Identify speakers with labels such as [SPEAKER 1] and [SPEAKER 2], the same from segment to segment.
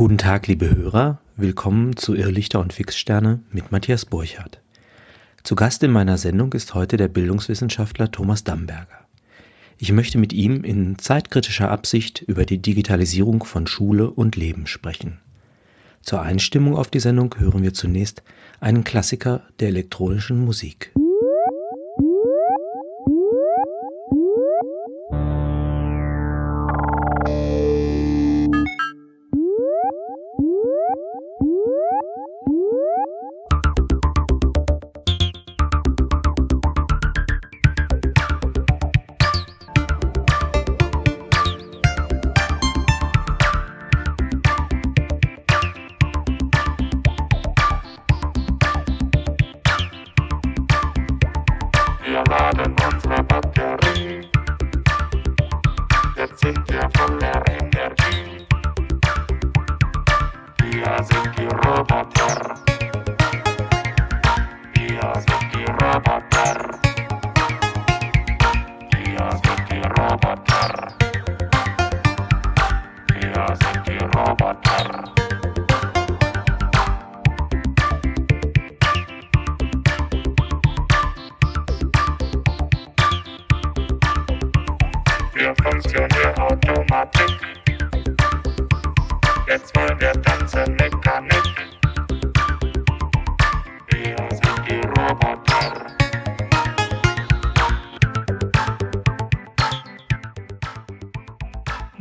[SPEAKER 1] Guten Tag, liebe Hörer. Willkommen zu Irrlichter und Fixsterne mit Matthias Burchardt. Zu Gast in meiner Sendung ist heute der Bildungswissenschaftler Thomas Damberger. Ich möchte mit ihm in zeitkritischer Absicht über die Digitalisierung von Schule und Leben sprechen. Zur Einstimmung auf die Sendung hören wir zunächst einen Klassiker der elektronischen Musik.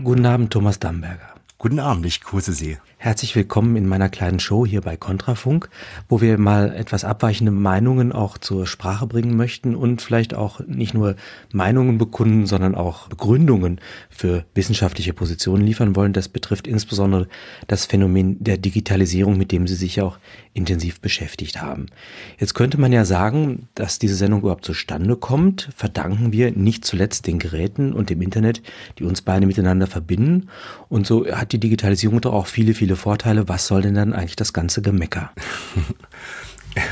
[SPEAKER 1] Guten Abend, Thomas Damberger.
[SPEAKER 2] Guten Abend, ich grüße Sie.
[SPEAKER 1] Herzlich willkommen in meiner kleinen Show hier bei Kontrafunk, wo wir mal etwas abweichende Meinungen auch zur Sprache bringen möchten und vielleicht auch nicht nur Meinungen bekunden, sondern auch Begründungen für wissenschaftliche Positionen liefern wollen. Das betrifft insbesondere das Phänomen der Digitalisierung, mit dem Sie sich auch intensiv beschäftigt haben. Jetzt könnte man ja sagen, dass diese Sendung überhaupt zustande kommt, verdanken wir nicht zuletzt den Geräten und dem Internet, die uns beide miteinander verbinden. Und so hat die Digitalisierung doch auch viele, viele viele Vorteile. Was soll denn dann eigentlich das ganze Gemecker?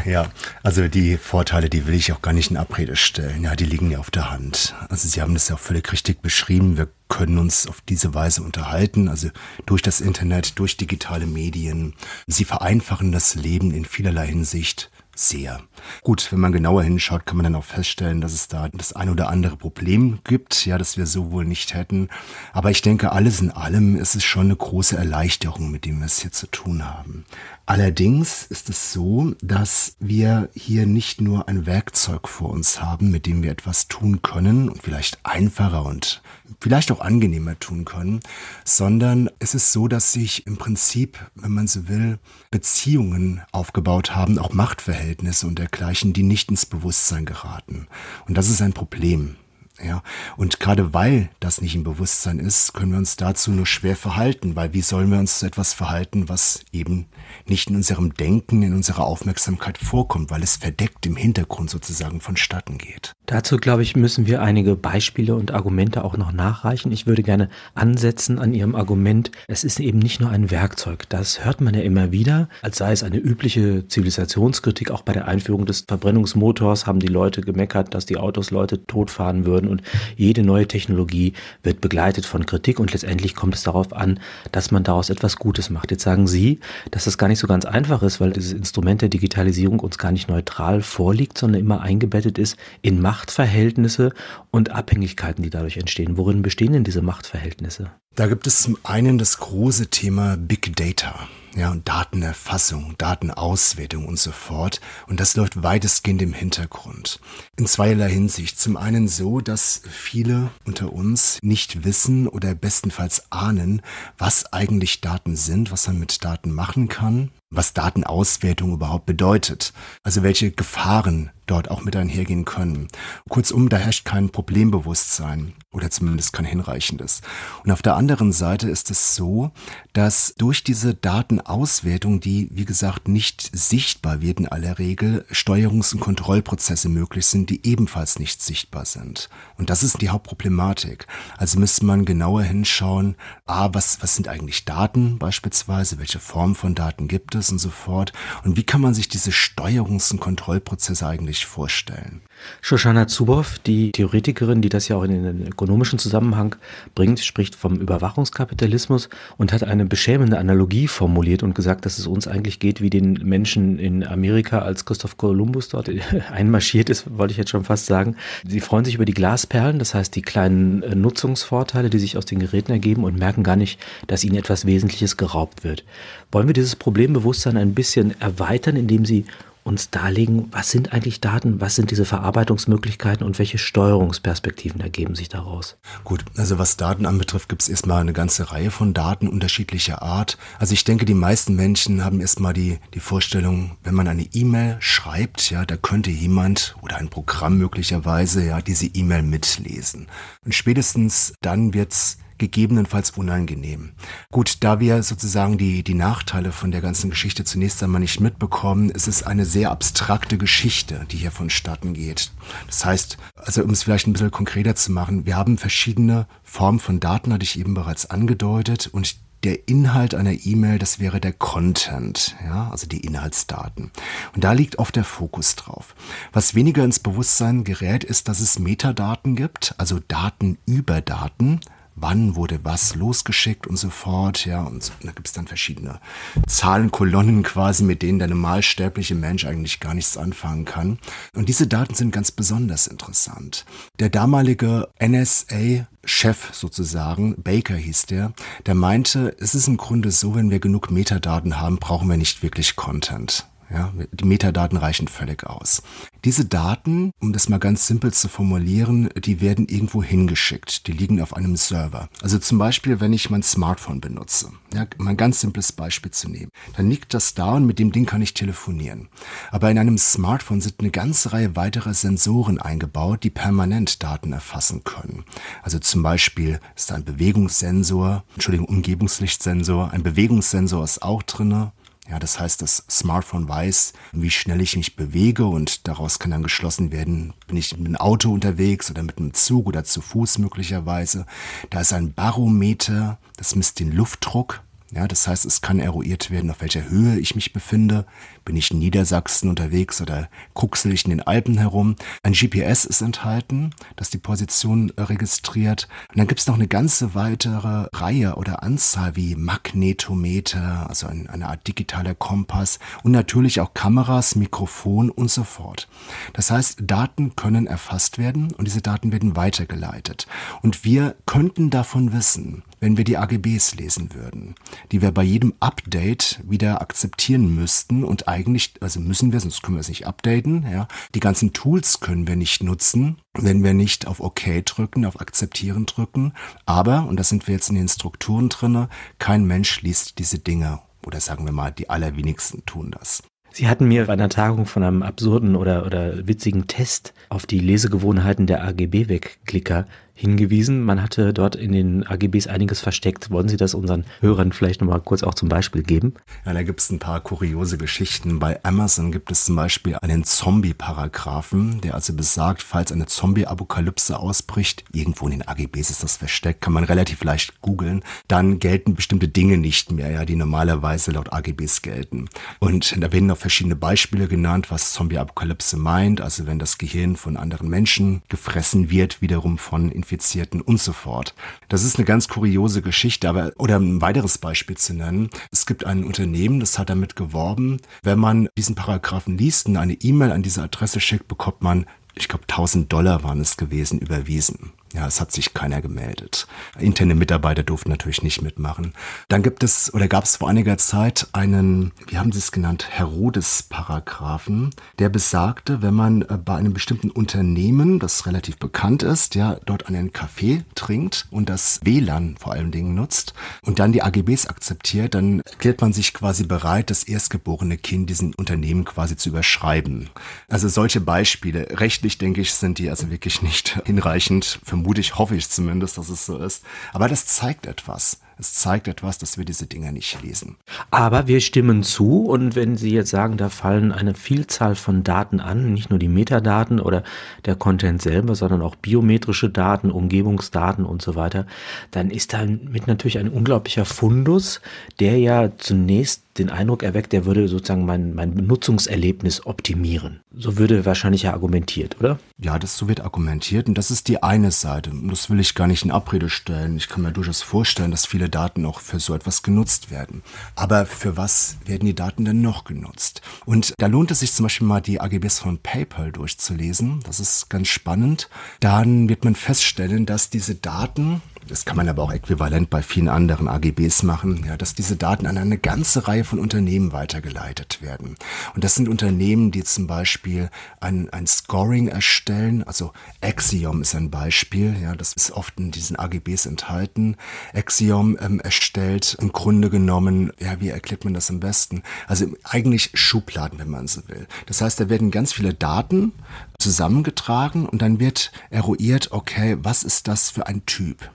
[SPEAKER 2] Ja, also die Vorteile, die will ich auch gar nicht in Abrede stellen. Ja, die liegen ja auf der Hand. Also Sie haben das ja auch völlig richtig beschrieben. Wir können uns auf diese Weise unterhalten, also durch das Internet, durch digitale Medien. Sie vereinfachen das Leben in vielerlei Hinsicht sehr. Gut, wenn man genauer hinschaut, kann man dann auch feststellen, dass es da das ein oder andere Problem gibt, ja, das wir so wohl nicht hätten. Aber ich denke, alles in allem ist es schon eine große Erleichterung, mit dem wir es hier zu tun haben. Allerdings ist es so, dass wir hier nicht nur ein Werkzeug vor uns haben, mit dem wir etwas tun können und vielleicht einfacher und vielleicht auch angenehmer tun können, sondern es ist so, dass sich im Prinzip, wenn man so will, Beziehungen aufgebaut haben, auch Machtverhältnisse und dergleichen, die nicht ins Bewusstsein geraten. Und das ist ein Problem. Ja, und gerade weil das nicht im Bewusstsein ist, können wir uns dazu nur schwer verhalten, weil wie sollen wir uns zu etwas verhalten, was eben nicht in unserem Denken, in unserer Aufmerksamkeit vorkommt, weil es verdeckt im Hintergrund sozusagen vonstatten geht.
[SPEAKER 1] Dazu, glaube ich, müssen wir einige Beispiele und Argumente auch noch nachreichen. Ich würde gerne ansetzen an Ihrem Argument, es ist eben nicht nur ein Werkzeug. Das hört man ja immer wieder, als sei es eine übliche Zivilisationskritik. Auch bei der Einführung des Verbrennungsmotors haben die Leute gemeckert, dass die Autos Leute totfahren würden und jede neue Technologie wird begleitet von Kritik und letztendlich kommt es darauf an, dass man daraus etwas Gutes macht. Jetzt sagen Sie, dass das gar nicht so ganz einfach ist, weil dieses Instrument der Digitalisierung uns gar nicht neutral vorliegt, sondern immer eingebettet ist in Machtverhältnisse und Abhängigkeiten, die dadurch entstehen. Worin bestehen denn diese Machtverhältnisse?
[SPEAKER 2] Da gibt es zum einen das große Thema Big Data ja, und Datenerfassung, Datenauswertung und so fort. Und das läuft weitestgehend im Hintergrund. In zweierlei Hinsicht. Zum einen so, dass viele unter uns nicht wissen oder bestenfalls ahnen, was eigentlich Daten sind, was man mit Daten machen kann, was Datenauswertung überhaupt bedeutet. Also welche Gefahren dort auch mit einhergehen können. Kurzum, da herrscht kein Problembewusstsein oder zumindest kein hinreichendes. Und auf der anderen Seite ist es so, dass durch diese Datenauswertung, die wie gesagt nicht sichtbar wird in aller Regel, Steuerungs- und Kontrollprozesse möglich sind, die ebenfalls nicht sichtbar sind. Und das ist die Hauptproblematik. Also müsste man genauer hinschauen, a, was, was sind eigentlich Daten beispielsweise, welche Form von Daten gibt es und so fort und wie kann man sich diese Steuerungs- und Kontrollprozesse eigentlich vorstellen.
[SPEAKER 1] Shoshana Zuboff, die Theoretikerin, die das ja auch in den ökonomischen Zusammenhang bringt, spricht vom Überwachungskapitalismus und hat eine beschämende Analogie formuliert und gesagt, dass es uns eigentlich geht wie den Menschen in Amerika, als Christoph Kolumbus dort einmarschiert ist, wollte ich jetzt schon fast sagen. Sie freuen sich über die Glasperlen, das heißt die kleinen äh, Nutzungsvorteile, die sich aus den Geräten ergeben und merken gar nicht, dass ihnen etwas Wesentliches geraubt wird. Wollen wir dieses Problembewusstsein ein bisschen erweitern, indem Sie uns darlegen, was sind eigentlich Daten, was sind diese Verarbeitungsmöglichkeiten und welche Steuerungsperspektiven ergeben sich daraus?
[SPEAKER 2] Gut, also was Daten anbetrifft, gibt es erstmal eine ganze Reihe von Daten unterschiedlicher Art. Also ich denke, die meisten Menschen haben erstmal die, die Vorstellung, wenn man eine E-Mail schreibt, ja, da könnte jemand oder ein Programm möglicherweise ja diese E-Mail mitlesen. Und spätestens dann wird's gegebenenfalls unangenehm. Gut, da wir sozusagen die, die Nachteile von der ganzen Geschichte zunächst einmal nicht mitbekommen, ist es eine sehr abstrakte Geschichte, die hier vonstatten geht. Das heißt, also um es vielleicht ein bisschen konkreter zu machen, wir haben verschiedene Formen von Daten, hatte ich eben bereits angedeutet, und der Inhalt einer E-Mail, das wäre der Content, ja, also die Inhaltsdaten. Und da liegt oft der Fokus drauf. Was weniger ins Bewusstsein gerät, ist, dass es Metadaten gibt, also Daten über Daten, wann wurde was losgeschickt und so fort, ja, und da gibt es dann verschiedene Zahlenkolonnen quasi, mit denen der normalsterbliche Mensch eigentlich gar nichts anfangen kann. Und diese Daten sind ganz besonders interessant. Der damalige NSA Chef sozusagen, Baker hieß der, der meinte, es ist im Grunde so, wenn wir genug Metadaten haben, brauchen wir nicht wirklich Content. Ja, die Metadaten reichen völlig aus. Diese Daten, um das mal ganz simpel zu formulieren, die werden irgendwo hingeschickt. Die liegen auf einem Server. Also zum Beispiel, wenn ich mein Smartphone benutze, ja, mal ein ganz simples Beispiel zu nehmen, dann liegt das da und mit dem Ding kann ich telefonieren. Aber in einem Smartphone sind eine ganze Reihe weiterer Sensoren eingebaut, die permanent Daten erfassen können. Also zum Beispiel ist da ein Bewegungssensor, Entschuldigung, Umgebungslichtsensor, ein Bewegungssensor ist auch drinne, ja, das heißt, das Smartphone weiß, wie schnell ich mich bewege und daraus kann dann geschlossen werden, bin ich mit einem Auto unterwegs oder mit einem Zug oder zu Fuß möglicherweise. Da ist ein Barometer, das misst den Luftdruck. Ja, das heißt, es kann eruiert werden, auf welcher Höhe ich mich befinde. Bin ich in Niedersachsen unterwegs oder kuxel ich in den Alpen herum? Ein GPS ist enthalten, das die Position registriert. Und dann gibt es noch eine ganze weitere Reihe oder Anzahl wie Magnetometer, also ein, eine Art digitaler Kompass und natürlich auch Kameras, Mikrofon und so fort. Das heißt, Daten können erfasst werden und diese Daten werden weitergeleitet. Und wir könnten davon wissen, wenn wir die AGBs lesen würden, die wir bei jedem Update wieder akzeptieren müssten und eigentlich, also müssen wir, sonst können wir es nicht updaten, ja. Die ganzen Tools können wir nicht nutzen, wenn wir nicht auf OK drücken, auf Akzeptieren drücken. Aber, und da sind wir jetzt in den Strukturen drinne, kein Mensch liest diese Dinge. Oder sagen wir mal, die allerwenigsten tun das.
[SPEAKER 1] Sie hatten mir bei einer Tagung von einem absurden oder, oder witzigen Test auf die Lesegewohnheiten der AGB-Wegklicker hingewiesen. Man hatte dort in den AGBs einiges versteckt. Wollen Sie das unseren Hörern vielleicht nochmal kurz auch zum Beispiel geben?
[SPEAKER 2] Ja, da gibt es ein paar kuriose Geschichten. Bei Amazon gibt es zum Beispiel einen Zombie-Paragraphen, der also besagt, falls eine Zombie-Apokalypse ausbricht, irgendwo in den AGBs ist das versteckt, kann man relativ leicht googeln, dann gelten bestimmte Dinge nicht mehr, ja, die normalerweise laut AGBs gelten. Und da werden noch verschiedene Beispiele genannt, was Zombie-Apokalypse meint. Also wenn das Gehirn von anderen Menschen gefressen wird, wiederum von Infizierten und so fort. Das ist eine ganz kuriose Geschichte, aber oder ein weiteres Beispiel zu nennen. Es gibt ein Unternehmen, das hat damit geworben, wenn man diesen Paragraphen liest und eine E-Mail an diese Adresse schickt, bekommt man ich glaube 1000 Dollar waren es gewesen, überwiesen. Ja, es hat sich keiner gemeldet. Interne Mitarbeiter durften natürlich nicht mitmachen. Dann gibt es oder gab es vor einiger Zeit einen, wie haben Sie es genannt, Herodes-Paragraphen, der besagte, wenn man äh, bei einem bestimmten Unternehmen, das relativ bekannt ist, ja, dort einen Kaffee trinkt und das WLAN vor allen Dingen nutzt und dann die AGBs akzeptiert, dann erklärt man sich quasi bereit, das erstgeborene Kind diesen Unternehmen quasi zu überschreiben. Also solche Beispiele, rechtlich denke ich, sind die also wirklich nicht hinreichend für vermute ich, hoffe ich zumindest, dass es so ist. Aber das zeigt etwas. Es zeigt etwas, dass wir diese Dinge nicht lesen.
[SPEAKER 1] Aber wir stimmen zu und wenn Sie jetzt sagen, da fallen eine Vielzahl von Daten an, nicht nur die Metadaten oder der Content selber, sondern auch biometrische Daten, Umgebungsdaten und so weiter, dann ist damit natürlich ein unglaublicher Fundus, der ja zunächst den Eindruck erweckt, der würde sozusagen mein, mein Benutzungserlebnis optimieren. So würde wahrscheinlich ja argumentiert, oder?
[SPEAKER 2] Ja, das so wird argumentiert und das ist die eine Seite. Und das will ich gar nicht in Abrede stellen. Ich kann mir durchaus vorstellen, dass viele Daten auch für so etwas genutzt werden. Aber für was werden die Daten denn noch genutzt? Und da lohnt es sich zum Beispiel mal die AGBs von PayPal durchzulesen. Das ist ganz spannend. Dann wird man feststellen, dass diese Daten das kann man aber auch äquivalent bei vielen anderen AGBs machen, ja, dass diese Daten an eine ganze Reihe von Unternehmen weitergeleitet werden. Und das sind Unternehmen, die zum Beispiel ein, ein Scoring erstellen, also Axiom ist ein Beispiel, ja, das ist oft in diesen AGBs enthalten. Axiom ähm, erstellt im Grunde genommen, ja, wie erklärt man das am besten? Also eigentlich Schubladen, wenn man so will. Das heißt, da werden ganz viele Daten zusammengetragen und dann wird eruiert, okay, was ist das für ein Typ?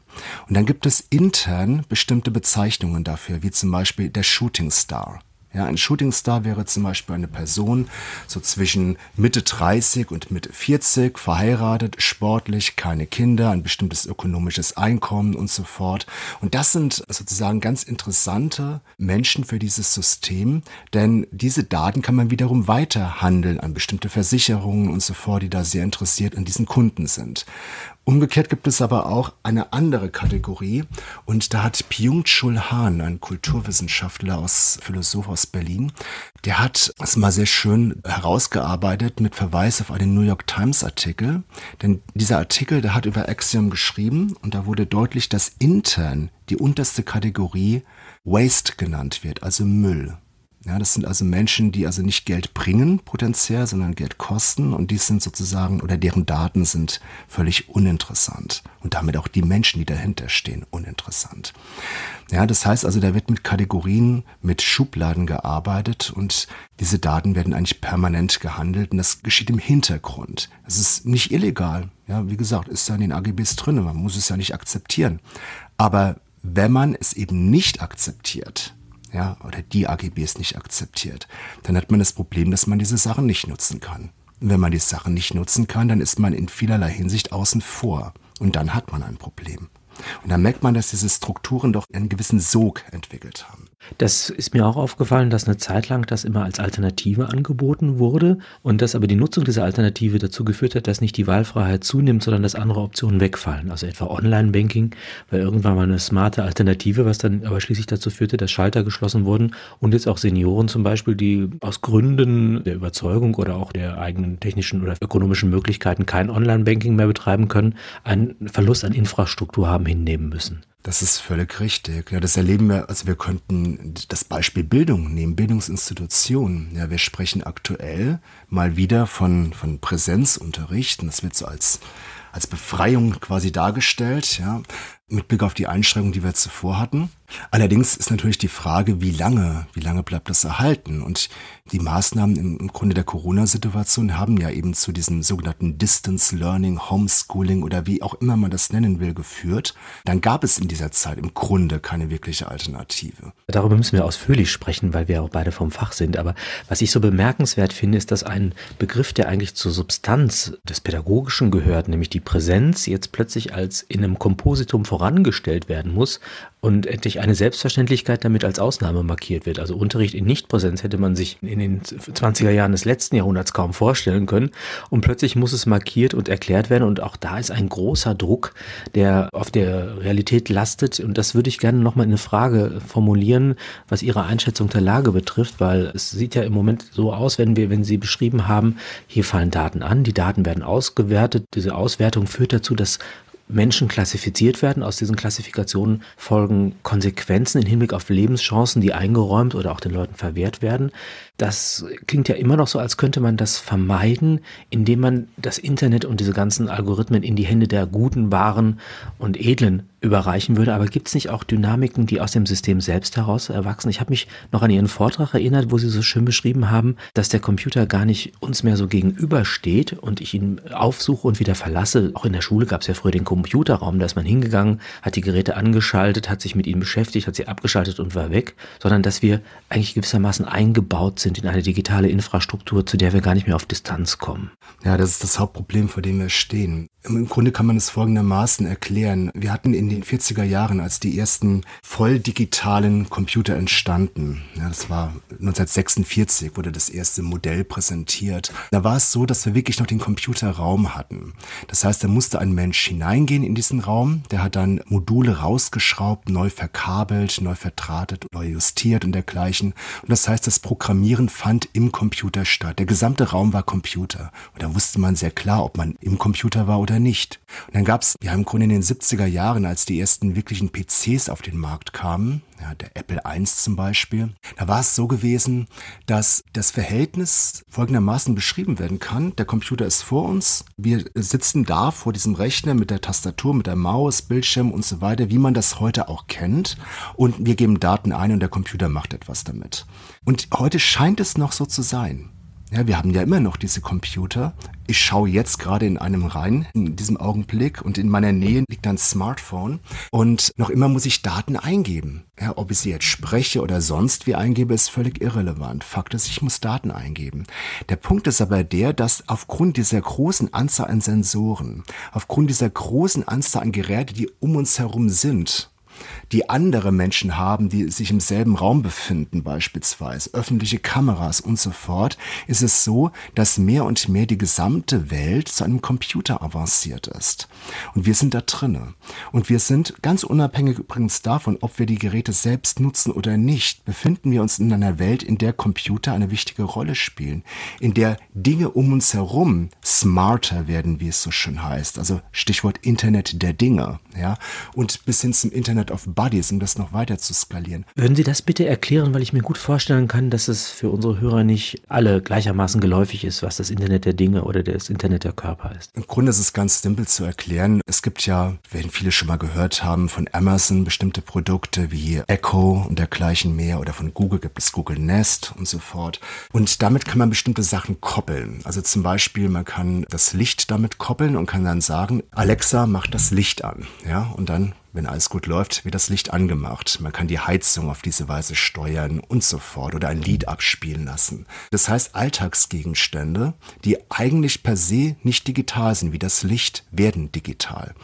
[SPEAKER 2] Und dann gibt es intern bestimmte Bezeichnungen dafür, wie zum Beispiel der Shooting Star. Ja, ein Shootingstar wäre zum Beispiel eine Person so zwischen Mitte 30 und Mitte 40, verheiratet, sportlich, keine Kinder, ein bestimmtes ökonomisches Einkommen und so fort. Und das sind sozusagen ganz interessante Menschen für dieses System, denn diese Daten kann man wiederum weiterhandeln an bestimmte Versicherungen und so fort, die da sehr interessiert an diesen Kunden sind. Umgekehrt gibt es aber auch eine andere Kategorie und da hat Byung-Chul Han, ein Kulturwissenschaftler aus Philosoph aus Berlin, der hat es mal sehr schön herausgearbeitet mit Verweis auf einen New York Times Artikel, denn dieser Artikel, der hat über Axiom geschrieben und da wurde deutlich, dass intern die unterste Kategorie Waste genannt wird, also Müll. Ja, das sind also Menschen, die also nicht Geld bringen potenziell, sondern Geld kosten und die sind sozusagen oder deren Daten sind völlig uninteressant und damit auch die Menschen, die dahinter stehen, uninteressant. Ja, das heißt also, da wird mit Kategorien, mit Schubladen gearbeitet und diese Daten werden eigentlich permanent gehandelt und das geschieht im Hintergrund. Es ist nicht illegal. Ja, wie gesagt, ist ja in den AGBs drin, man muss es ja nicht akzeptieren. Aber wenn man es eben nicht akzeptiert, ja, oder die AGBs nicht akzeptiert, dann hat man das Problem, dass man diese Sachen nicht nutzen kann. Und wenn man die Sachen nicht nutzen kann, dann ist man in vielerlei Hinsicht außen vor. Und dann hat man ein Problem. Und dann merkt man, dass diese Strukturen doch einen gewissen Sog entwickelt haben.
[SPEAKER 1] Das ist mir auch aufgefallen, dass eine Zeit lang das immer als Alternative angeboten wurde und dass aber die Nutzung dieser Alternative dazu geführt hat, dass nicht die Wahlfreiheit zunimmt, sondern dass andere Optionen wegfallen. Also etwa Online-Banking, weil irgendwann mal eine smarte Alternative, was dann aber schließlich dazu führte, dass Schalter geschlossen wurden und jetzt auch Senioren zum Beispiel, die aus Gründen der Überzeugung oder auch der eigenen technischen oder ökonomischen Möglichkeiten kein Online-Banking mehr betreiben können, einen Verlust an Infrastruktur haben hinnehmen müssen.
[SPEAKER 2] Das ist völlig richtig. Ja, das erleben wir, also wir könnten das Beispiel Bildung nehmen, Bildungsinstitutionen. Ja, wir sprechen aktuell mal wieder von, von Präsenzunterricht und das wird so als, als Befreiung quasi dargestellt, ja, mit Blick auf die Einschränkungen, die wir zuvor hatten. Allerdings ist natürlich die Frage, wie lange, wie lange bleibt das erhalten? Und die Maßnahmen im, Grunde der Corona-Situation haben ja eben zu diesem sogenannten Distance Learning, Homeschooling oder wie auch immer man das nennen will, geführt. Dann gab es in dieser Zeit im Grunde keine wirkliche Alternative.
[SPEAKER 1] Darüber müssen wir ausführlich sprechen, weil wir auch beide vom Fach sind. Aber was ich so bemerkenswert finde, ist, dass ein Begriff, der eigentlich zur Substanz des Pädagogischen gehört, nämlich die Präsenz, jetzt plötzlich als in einem Kompositum vorangestellt werden muss und endlich eine Selbstverständlichkeit damit als Ausnahme markiert wird. Also Unterricht in Nichtpräsenz hätte man sich in den 20er Jahren des letzten Jahrhunderts kaum vorstellen können. Und plötzlich muss es markiert und erklärt werden. Und auch da ist ein großer Druck, der auf der Realität lastet. Und das würde ich gerne nochmal in eine Frage formulieren, was Ihre Einschätzung der Lage betrifft, weil es sieht ja im Moment so aus, wenn wir, wenn Sie beschrieben haben, hier fallen Daten an, die Daten werden ausgewertet. Diese Auswertung führt dazu, dass Menschen klassifiziert werden. Aus diesen Klassifikationen folgen Konsequenzen im Hinblick auf Lebenschancen, die eingeräumt oder auch den Leuten verwehrt werden. Das klingt ja immer noch so, als könnte man das vermeiden, indem man das Internet und diese ganzen Algorithmen in die Hände der guten, wahren und edlen überreichen würde. Aber gibt es nicht auch Dynamiken, die aus dem System selbst heraus erwachsen? Ich habe mich noch an Ihren Vortrag erinnert, wo Sie so schön beschrieben haben, dass der Computer gar nicht uns mehr so gegenübersteht und ich ihn aufsuche und wieder verlasse. Auch in der Schule gab es ja früher den Computerraum, da ist man hingegangen, hat die Geräte angeschaltet, hat sich mit ihnen beschäftigt, hat sie abgeschaltet und war weg, sondern dass wir eigentlich gewissermaßen eingebaut sind in eine digitale Infrastruktur, zu der wir gar nicht mehr auf Distanz kommen.
[SPEAKER 2] Ja, das ist das Hauptproblem, vor dem wir stehen. Im Grunde kann man es folgendermaßen erklären. Wir hatten in den 40er Jahren, als die ersten voll digitalen Computer entstanden, ja, das war 1946, wurde das erste Modell präsentiert. Da war es so, dass wir wirklich noch den Computerraum hatten. Das heißt, da musste ein Mensch hineingehen in diesen Raum, der hat dann Module rausgeschraubt, neu verkabelt, neu verdrahtet, neu justiert und dergleichen. Und das heißt, das Programmieren fand im Computer statt. Der gesamte Raum war Computer. Und da wusste man sehr klar, ob man im Computer war oder oder nicht. Und dann gab es, ja im Grunde in den 70er Jahren, als die ersten wirklichen PCs auf den Markt kamen, ja, der Apple I zum Beispiel, da war es so gewesen, dass das Verhältnis folgendermaßen beschrieben werden kann. Der Computer ist vor uns, wir sitzen da vor diesem Rechner mit der Tastatur, mit der Maus, Bildschirm und so weiter, wie man das heute auch kennt. Und wir geben Daten ein und der Computer macht etwas damit. Und heute scheint es noch so zu sein. Ja, wir haben ja immer noch diese Computer. Ich schaue jetzt gerade in einem rein, in diesem Augenblick, und in meiner Nähe liegt ein Smartphone. Und noch immer muss ich Daten eingeben. Ja, ob ich sie jetzt spreche oder sonst wie eingebe, ist völlig irrelevant. Fakt ist, ich muss Daten eingeben. Der Punkt ist aber der, dass aufgrund dieser großen Anzahl an Sensoren, aufgrund dieser großen Anzahl an Geräten, die um uns herum sind, die andere Menschen haben, die sich im selben Raum befinden, beispielsweise öffentliche Kameras und so fort, ist es so, dass mehr und mehr die gesamte Welt zu einem Computer avanciert ist. Und wir sind da drinne. Und wir sind ganz unabhängig übrigens davon, ob wir die Geräte selbst nutzen oder nicht, befinden wir uns in einer Welt, in der Computer eine wichtige Rolle spielen, in der Dinge um uns herum smarter werden, wie es so schön heißt. Also Stichwort Internet der Dinge, ja, und bis hin zum Internet of Buddies, um das noch weiter zu skalieren.
[SPEAKER 1] Würden Sie das bitte erklären, weil ich mir gut vorstellen kann, dass es für unsere Hörer nicht alle gleichermaßen geläufig ist, was das Internet der Dinge oder das Internet der Körper ist?
[SPEAKER 2] Im Grunde ist es ganz simpel zu erklären. Es gibt ja, werden viele schon mal gehört haben, von Amazon bestimmte Produkte wie Echo und dergleichen mehr oder von Google gibt es Google Nest und so fort. Und damit kann man bestimmte Sachen koppeln. Also zum Beispiel, man kann das Licht damit koppeln und kann dann sagen, Alexa, mach das Licht an. Ja, und dann wenn alles gut läuft, wird das Licht angemacht. Man kann die Heizung auf diese Weise steuern und so fort oder ein Lied abspielen lassen. Das heißt, Alltagsgegenstände, die eigentlich per se nicht digital sind, wie das Licht, werden digital.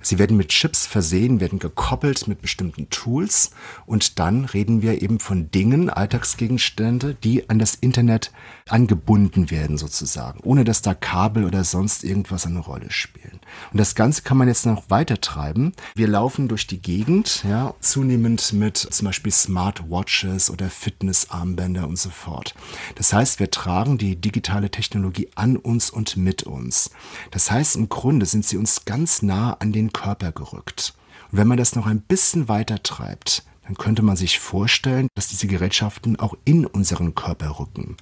[SPEAKER 2] Sie werden mit Chips versehen, werden gekoppelt mit bestimmten Tools und dann reden wir eben von Dingen, Alltagsgegenstände, die an das Internet angebunden werden sozusagen, ohne dass da Kabel oder sonst irgendwas eine Rolle spielen. Und das Ganze kann man jetzt noch weiter treiben. Wir laufen durch die Gegend, ja, zunehmend mit zum Beispiel Smartwatches oder Fitnessarmbänder und so fort. Das heißt, wir tragen die digitale Technologie an uns und mit uns. Das heißt, im Grunde sind sie uns ganz nah an den Körper gerückt. Und wenn man das noch ein bisschen weiter treibt, dann könnte man sich vorstellen, dass diese Gerätschaften auch in unseren Körper rücken.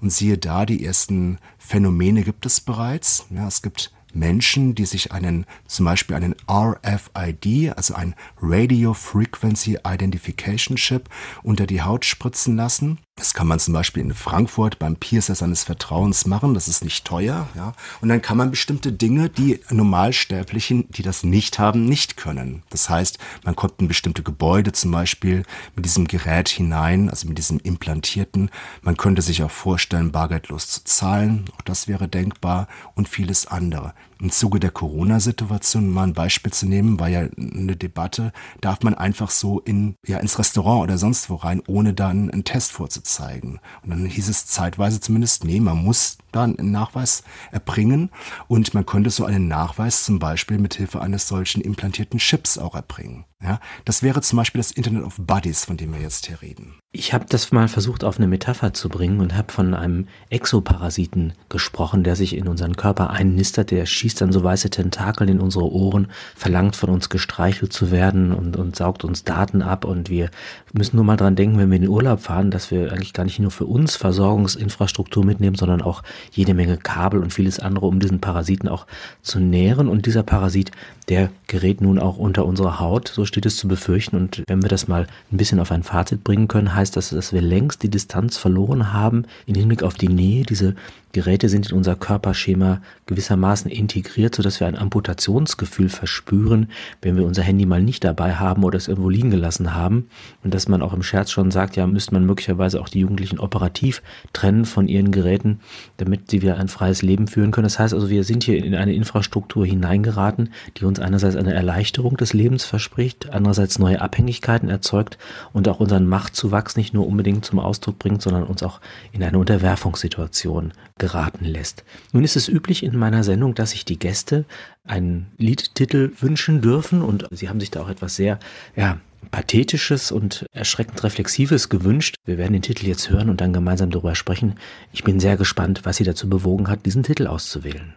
[SPEAKER 2] Und siehe da, die ersten Phänomene gibt es bereits. Ja, es gibt Menschen, die sich einen, zum Beispiel einen RFID, also ein Radio Frequency Identification Chip, unter die Haut spritzen lassen. Das kann man zum Beispiel in Frankfurt beim Piercer seines Vertrauens machen. Das ist nicht teuer, ja. Und dann kann man bestimmte Dinge, die Normalsterblichen, die das nicht haben, nicht können. Das heißt, man kommt in bestimmte Gebäude zum Beispiel mit diesem Gerät hinein, also mit diesem implantierten. Man könnte sich auch vorstellen, bargeldlos zu zahlen. Auch das wäre denkbar und vieles andere. Im Zuge der Corona-Situation, mal ein Beispiel zu nehmen, war ja eine Debatte, darf man einfach so in, ja, ins Restaurant oder sonst wo rein, ohne dann einen Test vorzuzeigen. Und dann hieß es zeitweise zumindest, nee, man muss dann einen Nachweis erbringen und man könnte so einen Nachweis zum Beispiel mit Hilfe eines solchen implantierten Chips auch erbringen. Ja, das wäre zum Beispiel das Internet of Bodies, von dem wir jetzt hier reden.
[SPEAKER 1] Ich habe das mal versucht auf eine Metapher zu bringen und habe von einem Exoparasiten gesprochen, der sich in unseren Körper einnistert, der schießt dann so weiße Tentakel in unsere Ohren, verlangt von uns gestreichelt zu werden und, und saugt uns Daten ab. Und wir müssen nur mal dran denken, wenn wir in den Urlaub fahren, dass wir eigentlich gar nicht nur für uns Versorgungsinfrastruktur mitnehmen, sondern auch jede Menge Kabel und vieles andere, um diesen Parasiten auch zu nähren. Und dieser Parasit, der gerät nun auch unter unsere Haut, so steht es zu befürchten. Und wenn wir das mal ein bisschen auf ein Fazit bringen können, heißt das, dass wir längst die Distanz verloren haben im Hinblick auf die Nähe. Diese Geräte sind in unser Körperschema gewissermaßen integriert, sodass wir ein Amputationsgefühl verspüren, wenn wir unser Handy mal nicht dabei haben oder es irgendwo liegen gelassen haben. Und dass man auch im Scherz schon sagt, ja, müsste man möglicherweise auch die Jugendlichen operativ trennen von ihren Geräten, damit sie wieder ein freies Leben führen können. Das heißt also, wir sind hier in eine Infrastruktur hineingeraten, die uns einerseits eine Erleichterung des Lebens verspricht, andererseits neue Abhängigkeiten erzeugt und auch unseren Machtzuwachs nicht nur unbedingt zum Ausdruck bringt, sondern uns auch in eine Unterwerfungssituation geraten lässt. Nun ist es üblich in meiner Sendung, dass sich die Gäste einen Liedtitel wünschen dürfen und sie haben sich da auch etwas sehr, ja, Pathetisches und erschreckend Reflexives gewünscht. Wir werden den Titel jetzt hören und dann gemeinsam darüber sprechen. Ich bin sehr gespannt, was Sie dazu bewogen hat, diesen Titel auszuwählen.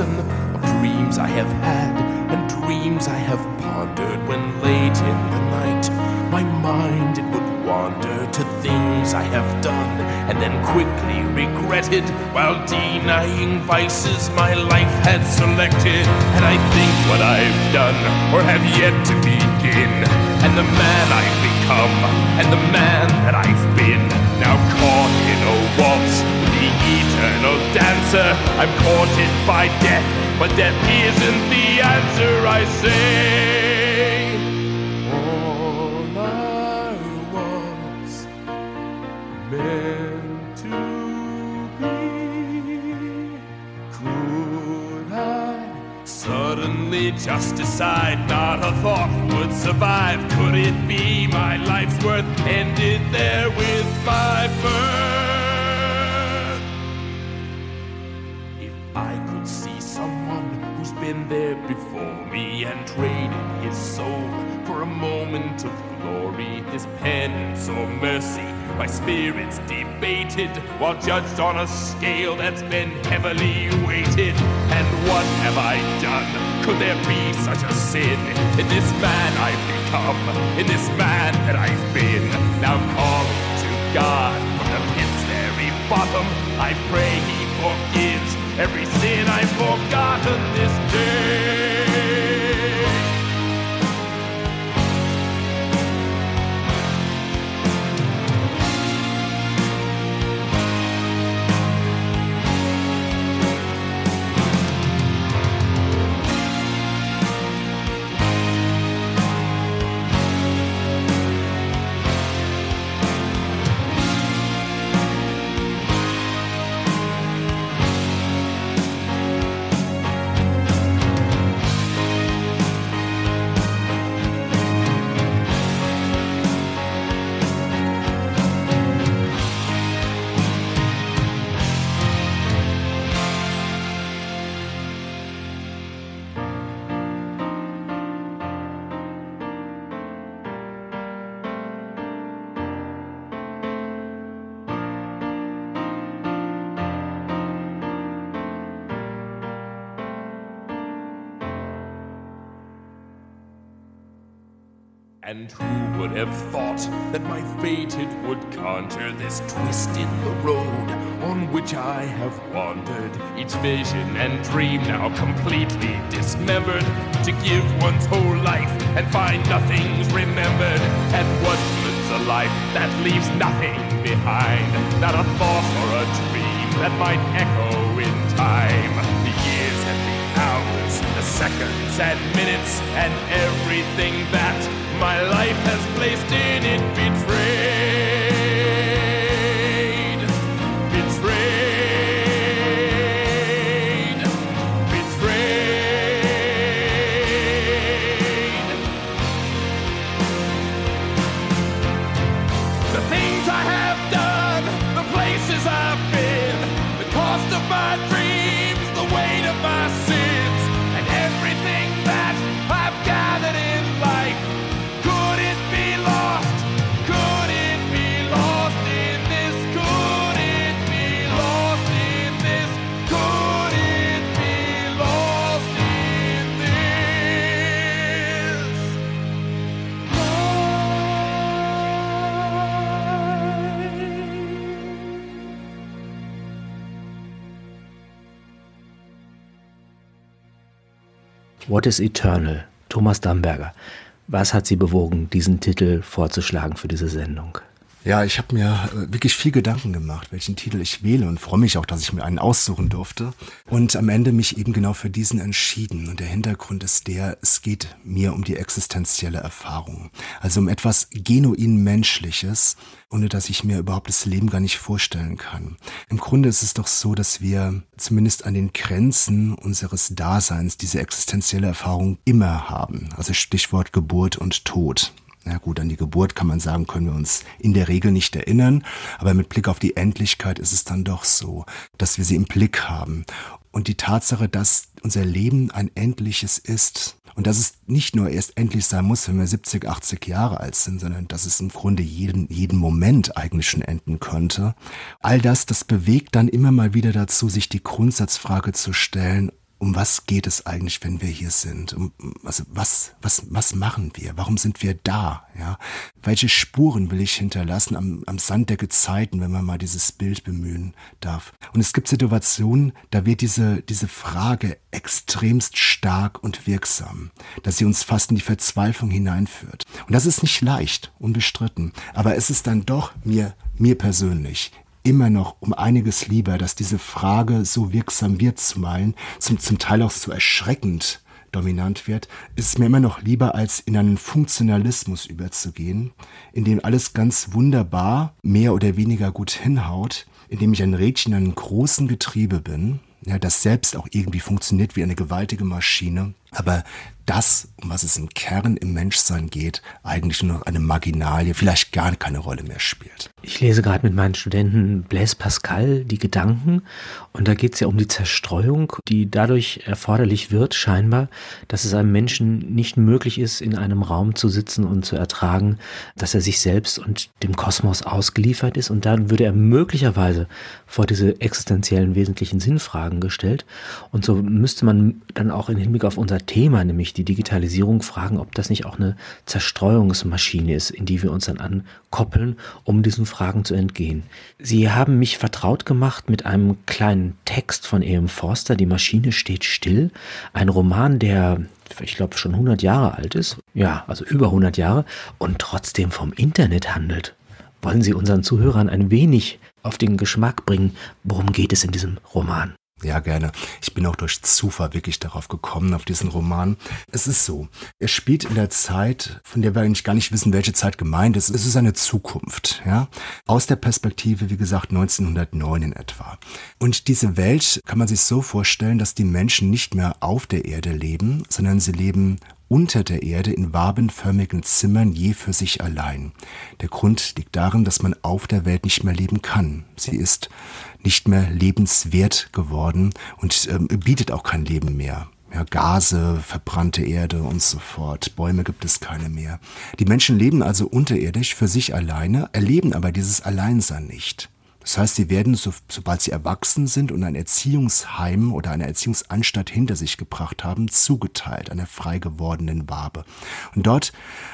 [SPEAKER 3] Of dreams I have had and dreams I have pondered when late in the night my mind it would wander to things I have done and then quickly regretted while denying vices my life had selected. And I think what I've done or have yet to begin, and the man I've become, and the man that I've been, now caught in a waltz. Eternal dancer, I'm courted by death, but death isn't the answer, I say. All I was meant to be. Could I suddenly just decide not a thought would survive. Could it be my life's worth ended there with my before me and traded his soul for a moment of glory, his penance or mercy my spirit's debated while judged on a scale that's been heavily weighted. And what have I done? Could there be such a sin in this man I've become, in this man that I've been? Now calling to God from the pit's very bottom, I pray He forgives every sin I've forgotten this day. And who would have thought that my fate it would conjure this twist in the road on which I have wandered? Each vision and dream now completely dismembered to give one's whole life and find nothing's remembered. And what good's a life that leaves nothing behind? Not a thought or a dream that might echo in time. The years and the hours, the seconds and minutes, and everything that my life has placed in it betrayed,
[SPEAKER 1] What is Eternal? Thomas Damberger. Was hat Sie bewogen, diesen Titel vorzuschlagen für diese Sendung?
[SPEAKER 2] Ja, ich habe mir äh, wirklich viel Gedanken gemacht, welchen Titel ich wähle und freue mich auch, dass ich mir einen aussuchen durfte. Und am Ende mich eben genau für diesen entschieden. Und der Hintergrund ist der, es geht mir um die existenzielle Erfahrung. Also um etwas genuin Menschliches, ohne dass ich mir überhaupt das Leben gar nicht vorstellen kann. Im Grunde ist es doch so, dass wir zumindest an den Grenzen unseres Daseins diese existenzielle Erfahrung immer haben. Also Stichwort Geburt und Tod. Na gut, an die Geburt kann man sagen, können wir uns in der Regel nicht erinnern, aber mit Blick auf die Endlichkeit ist es dann doch so, dass wir sie im Blick haben. Und die Tatsache, dass unser Leben ein endliches ist und dass es nicht nur erst endlich sein muss, wenn wir 70, 80 Jahre alt sind, sondern dass es im Grunde jeden, jeden Moment eigentlich schon enden könnte. All das, das bewegt dann immer mal wieder dazu, sich die Grundsatzfrage zu stellen, um was geht es eigentlich, wenn wir hier sind? Um, also was, was, was machen wir? Warum sind wir da? Ja? Welche Spuren will ich hinterlassen am, am Sand der Gezeiten, wenn man mal dieses Bild bemühen darf? Und es gibt Situationen, da wird diese, diese Frage extremst stark und wirksam, dass sie uns fast in die Verzweiflung hineinführt. Und das ist nicht leicht, unbestritten. Aber es ist dann doch mir, mir persönlich immer noch um einiges lieber, dass diese Frage so wirksam wird zuweilen, zum, zum Teil auch so erschreckend dominant wird, ist es mir immer noch lieber, als in einen Funktionalismus überzugehen, in dem alles ganz wunderbar mehr oder weniger gut hinhaut, in dem ich ein Rädchen an einem großen Getriebe bin, ja, das selbst auch irgendwie funktioniert wie eine gewaltige Maschine, aber das, um was es im Kern im Menschsein geht, eigentlich nur noch eine Marginalie, vielleicht gar keine Rolle mehr spielt.
[SPEAKER 1] Ich lese gerade mit meinen Studenten Blaise Pascal die Gedanken und da geht es ja um die Zerstreuung, die dadurch erforderlich wird, scheinbar, dass es einem Menschen nicht möglich ist, in einem Raum zu sitzen und zu ertragen, dass er sich selbst und dem Kosmos ausgeliefert ist und dann würde er möglicherweise vor diese existenziellen wesentlichen Sinnfragen gestellt und so müsste man dann auch in Hinblick auf unser Thema, nämlich die Digitalisierung, fragen, ob das nicht auch eine Zerstreuungsmaschine ist, in die wir uns dann ankoppeln, um diesen Fragen zu entgehen. Sie haben mich vertraut gemacht mit einem kleinen Text von E.M. Forster, Die Maschine steht still, ein Roman, der ich glaube schon 100 Jahre alt ist, ja, also über 100 Jahre und trotzdem vom Internet handelt. Wollen Sie unseren Zuhörern ein wenig auf den Geschmack bringen, worum geht es in diesem Roman?
[SPEAKER 2] Ja, gerne. Ich bin auch durch Zufall wirklich darauf gekommen, auf diesen Roman. Es ist so, er spielt in der Zeit, von der wir eigentlich gar nicht wissen, welche Zeit gemeint ist. Es ist eine Zukunft, ja. Aus der Perspektive, wie gesagt, 1909 in etwa. Und diese Welt kann man sich so vorstellen, dass die Menschen nicht mehr auf der Erde leben, sondern sie leben unter der Erde in wabenförmigen Zimmern je für sich allein. Der Grund liegt darin, dass man auf der Welt nicht mehr leben kann. Sie ist nicht mehr lebenswert geworden und ähm, bietet auch kein Leben mehr. Ja, Gase, verbrannte Erde und so fort. Bäume gibt es keine mehr. Die Menschen leben also unterirdisch für sich alleine, erleben aber dieses Alleinsein nicht. Das heißt, sie werden, so, sobald sie erwachsen sind und ein Erziehungsheim oder eine Erziehungsanstalt hinter sich gebracht haben, zugeteilt einer frei gewordenen Wabe. Und dort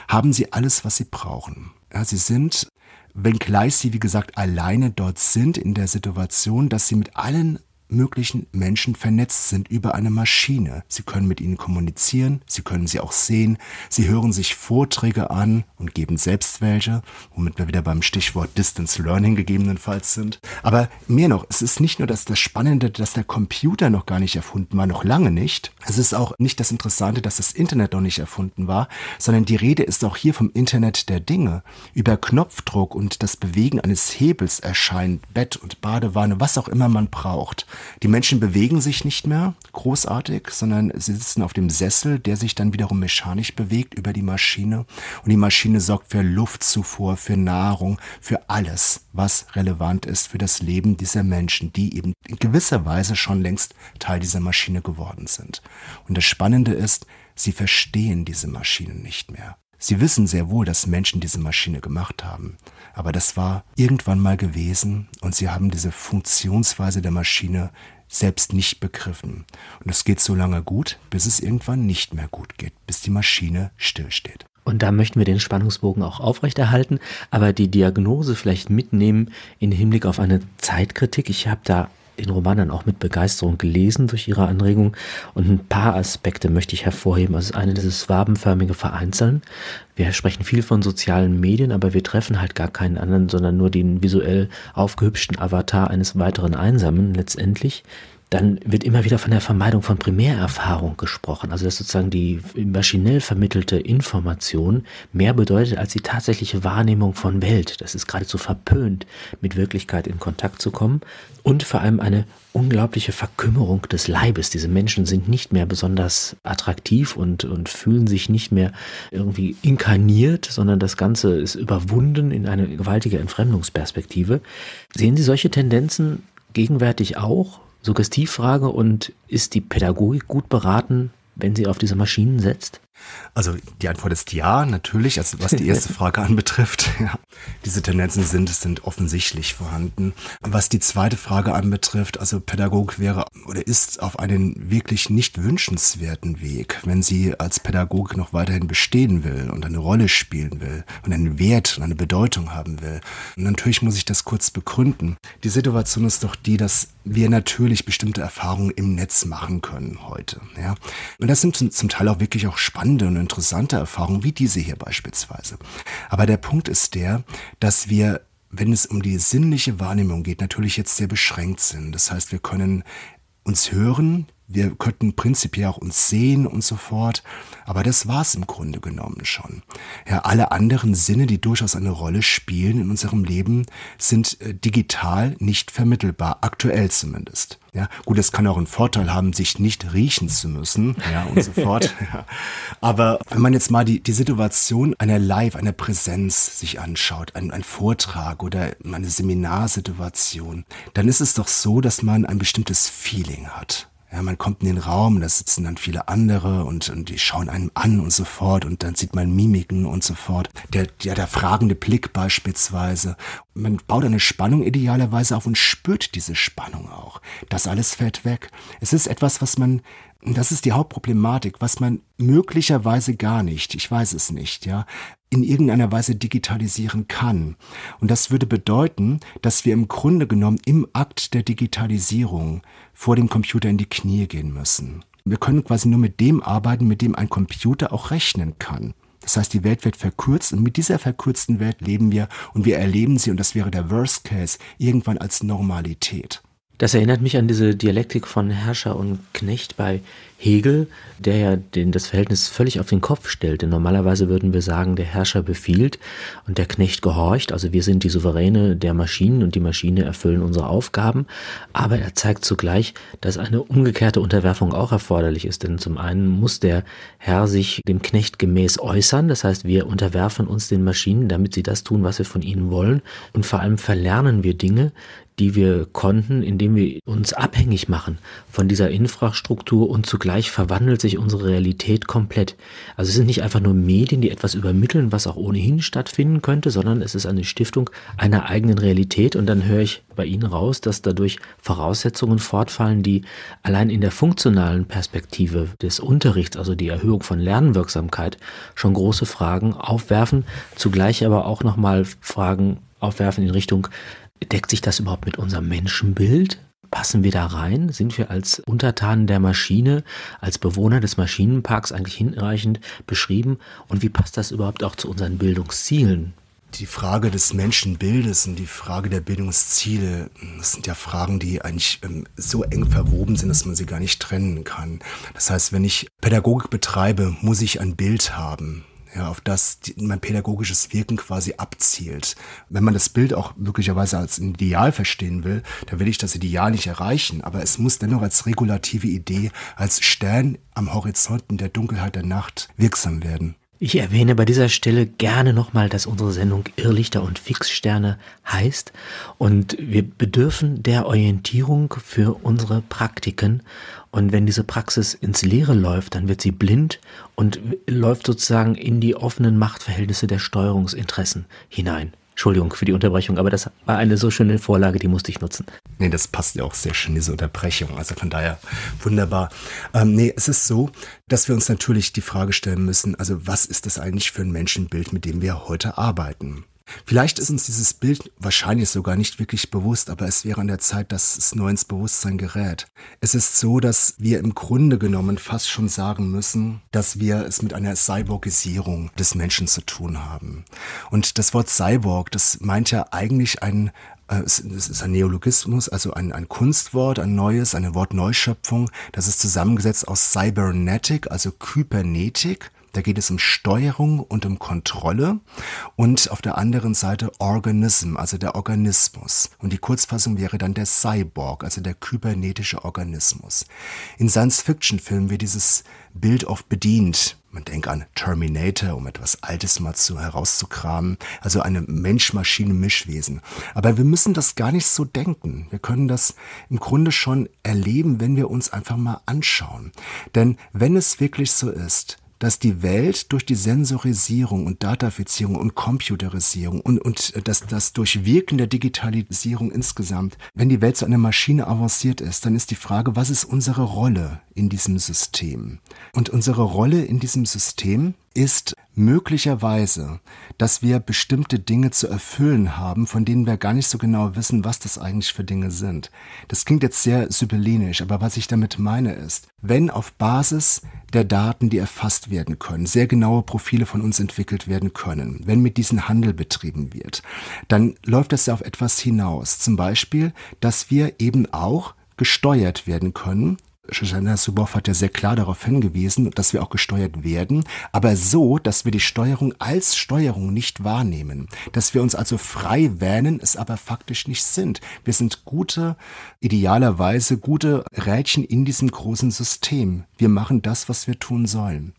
[SPEAKER 2] haben sie alles, was sie brauchen. Ja, sie sind, wenngleich sie, wie gesagt, alleine dort sind in der Situation, dass sie mit allen möglichen Menschen vernetzt sind über eine Maschine. Sie können mit ihnen kommunizieren, sie können sie auch sehen, sie hören sich Vorträge an und geben selbst welche, womit wir wieder beim Stichwort Distance Learning gegebenenfalls sind. Aber mehr noch, es ist nicht nur das, das Spannende, dass der Computer noch gar nicht erfunden war, noch lange nicht. Es ist auch nicht das Interessante, dass das Internet noch nicht erfunden war, sondern die Rede ist auch hier vom Internet der Dinge. Über Knopfdruck und das Bewegen eines Hebels erscheint Bett und Badewanne, was auch immer man braucht. Die Menschen bewegen sich nicht mehr großartig, sondern sie sitzen auf dem Sessel, der sich dann wiederum mechanisch bewegt über die Maschine. Und die Maschine sorgt für Luftzufuhr, für Nahrung, für alles, was relevant ist für das Leben dieser Menschen, die eben in gewisser Weise schon längst Teil dieser Maschine geworden sind. Und das Spannende ist, sie verstehen diese Maschine nicht mehr. Sie wissen sehr wohl, dass Menschen diese Maschine gemacht haben, aber das war irgendwann mal gewesen und sie haben diese Funktionsweise der Maschine selbst nicht begriffen. Und es geht so lange gut, bis es irgendwann nicht mehr gut geht, bis die Maschine stillsteht.
[SPEAKER 1] Und da möchten wir den Spannungsbogen auch aufrechterhalten, aber die Diagnose vielleicht mitnehmen in Hinblick auf eine Zeitkritik. Ich habe da den Roman dann auch mit Begeisterung gelesen durch ihre Anregung und ein paar Aspekte möchte ich hervorheben. Also das eine dieses wabenförmige Vereinzeln. Wir sprechen viel von sozialen Medien, aber wir treffen halt gar keinen anderen, sondern nur den visuell aufgehübschten Avatar eines weiteren Einsamen letztendlich dann wird immer wieder von der Vermeidung von Primärerfahrung gesprochen. Also dass sozusagen die maschinell vermittelte Information mehr bedeutet als die tatsächliche Wahrnehmung von Welt. Das ist geradezu verpönt, mit Wirklichkeit in Kontakt zu kommen. Und vor allem eine unglaubliche Verkümmerung des Leibes. Diese Menschen sind nicht mehr besonders attraktiv und, und fühlen sich nicht mehr irgendwie inkarniert, sondern das Ganze ist überwunden in eine gewaltige Entfremdungsperspektive. Sehen Sie solche Tendenzen gegenwärtig auch? Suggestivfrage und ist die Pädagogik gut beraten, wenn sie auf diese Maschinen setzt?
[SPEAKER 2] Also die Antwort ist ja, natürlich, also was die erste Frage anbetrifft. Ja. Diese Tendenzen sind, sind offensichtlich vorhanden. Was die zweite Frage anbetrifft, also Pädagogik wäre oder ist auf einen wirklich nicht wünschenswerten Weg, wenn sie als Pädagogik noch weiterhin bestehen will und eine Rolle spielen will und einen Wert und eine Bedeutung haben will. Und natürlich muss ich das kurz begründen. Die Situation ist doch die, dass wir natürlich bestimmte Erfahrungen im Netz machen können heute. Ja. Und das sind zum, zum Teil auch wirklich auch spannende spannende und interessante Erfahrungen wie diese hier beispielsweise. Aber der Punkt ist der, dass wir wenn es um die sinnliche Wahrnehmung geht, natürlich jetzt sehr beschränkt sind. Das heißt, wir können uns hören, wir könnten prinzipiell auch uns sehen und so fort, aber das war's im Grunde genommen schon. Ja, alle anderen Sinne, die durchaus eine Rolle spielen in unserem Leben, sind äh, digital nicht vermittelbar, aktuell zumindest. Ja, gut, es kann auch einen Vorteil haben, sich nicht riechen zu müssen, ja, und so fort. ja. Aber wenn man jetzt mal die, die Situation einer Live, einer Präsenz sich anschaut, ein, ein Vortrag oder eine Seminarsituation, dann ist es doch so, dass man ein bestimmtes Feeling hat. Ja, man kommt in den Raum, da sitzen dann viele andere und, und die schauen einem an und so fort und dann sieht man Mimiken und so fort. Der, der, der fragende Blick beispielsweise. Man baut eine Spannung idealerweise auf und spürt diese Spannung auch. Das alles fällt weg. Es ist etwas, was man das ist die Hauptproblematik, was man möglicherweise gar nicht, ich weiß es nicht, ja, in irgendeiner Weise digitalisieren kann. Und das würde bedeuten, dass wir im Grunde genommen im Akt der Digitalisierung vor dem Computer in die Knie gehen müssen. Wir können quasi nur mit dem arbeiten, mit dem ein Computer auch rechnen kann. Das heißt, die Welt wird verkürzt und mit dieser verkürzten Welt leben wir und wir erleben sie, und das wäre der Worst Case, irgendwann als Normalität.
[SPEAKER 1] Das erinnert mich an diese Dialektik von Herrscher und Knecht bei Hegel, der ja den, das Verhältnis völlig auf den Kopf stellt. Denn normalerweise würden wir sagen, der Herrscher befiehlt und der Knecht gehorcht. Also wir sind die Souveräne der Maschinen und die Maschine erfüllen unsere Aufgaben. Aber er zeigt zugleich, dass eine umgekehrte Unterwerfung auch erforderlich ist. Denn zum einen muss der Herr sich dem Knecht gemäß äußern. Das heißt, wir unterwerfen uns den Maschinen, damit sie das tun, was wir von ihnen wollen. Und vor allem verlernen wir Dinge, die wir konnten, indem wir uns abhängig machen von dieser Infrastruktur und zugleich verwandelt sich unsere Realität komplett. Also es sind nicht einfach nur Medien, die etwas übermitteln, was auch ohnehin stattfinden könnte, sondern es ist eine Stiftung einer eigenen Realität und dann höre ich bei Ihnen raus, dass dadurch Voraussetzungen fortfallen, die allein in der funktionalen Perspektive des Unterrichts, also die Erhöhung von Lernwirksamkeit, schon große Fragen aufwerfen, zugleich aber auch nochmal Fragen aufwerfen in Richtung Deckt sich das überhaupt mit unserem Menschenbild? Passen wir da rein? Sind wir als Untertanen der Maschine, als Bewohner des Maschinenparks eigentlich hinreichend beschrieben? Und wie passt das überhaupt auch zu unseren Bildungszielen?
[SPEAKER 2] Die Frage des Menschenbildes und die Frage der Bildungsziele, das sind ja Fragen, die eigentlich ähm, so eng verwoben sind, dass man sie gar nicht trennen kann. Das heißt, wenn ich Pädagogik betreibe, muss ich ein Bild haben ja, auf das mein pädagogisches Wirken quasi abzielt. Wenn man das Bild auch möglicherweise als ein Ideal verstehen will, dann will ich das Ideal nicht erreichen, aber es muss dennoch als regulative Idee, als Stern am Horizont in der Dunkelheit der Nacht wirksam werden.
[SPEAKER 1] Ich erwähne bei dieser Stelle gerne nochmal, dass unsere Sendung Irrlichter und Fixsterne heißt und wir bedürfen der Orientierung für unsere Praktiken und wenn diese Praxis ins Leere läuft, dann wird sie blind und läuft sozusagen in die offenen Machtverhältnisse der Steuerungsinteressen hinein. Entschuldigung für die Unterbrechung, aber das war eine so schöne Vorlage, die musste ich nutzen.
[SPEAKER 2] Nee, das passt ja auch sehr schön, diese Unterbrechung. Also von daher wunderbar. Ähm, nee, es ist so, dass wir uns natürlich die Frage stellen müssen, also was ist das eigentlich für ein Menschenbild, mit dem wir heute arbeiten? Vielleicht ist uns dieses Bild wahrscheinlich sogar nicht wirklich bewusst, aber es wäre an der Zeit, dass es neu ins Bewusstsein gerät. Es ist so, dass wir im Grunde genommen fast schon sagen müssen, dass wir es mit einer Cyborgisierung des Menschen zu tun haben. Und das Wort Cyborg, das meint ja eigentlich ein, äh, es ist ein Neologismus, also ein, ein Kunstwort, ein neues, eine Wortneuschöpfung. Das ist zusammengesetzt aus Cybernetic, also Kybernetik da geht es um Steuerung und um Kontrolle und auf der anderen Seite Organism, also der Organismus. Und die Kurzfassung wäre dann der Cyborg, also der kybernetische Organismus. In Science-Fiction-Filmen wird dieses Bild oft bedient. Man denkt an Terminator, um etwas Altes mal zu herauszukramen. Also eine Mensch-Maschine-Mischwesen. Aber wir müssen das gar nicht so denken. Wir können das im Grunde schon erleben, wenn wir uns einfach mal anschauen. Denn wenn es wirklich so ist, dass die Welt durch die Sensorisierung und Datafizierung und Computerisierung und, und das, das Durchwirken der Digitalisierung insgesamt, wenn die Welt zu einer Maschine avanciert ist, dann ist die Frage, was ist unsere Rolle in diesem System? Und unsere Rolle in diesem System ist möglicherweise, dass wir bestimmte Dinge zu erfüllen haben, von denen wir gar nicht so genau wissen, was das eigentlich für Dinge sind. Das klingt jetzt sehr sibyllinisch, aber was ich damit meine ist, wenn auf Basis der Daten, die erfasst werden können, sehr genaue Profile von uns entwickelt werden können, wenn mit diesen Handel betrieben wird, dann läuft das ja auf etwas hinaus. Zum Beispiel, dass wir eben auch gesteuert werden können Shoshana Zuboff hat ja sehr klar darauf hingewiesen, dass wir auch gesteuert werden, aber so, dass wir die Steuerung als Steuerung nicht wahrnehmen, dass wir uns also frei wähnen, es aber faktisch nicht sind. Wir sind gute, idealerweise gute Rädchen in diesem großen System. Wir machen das, was wir tun sollen.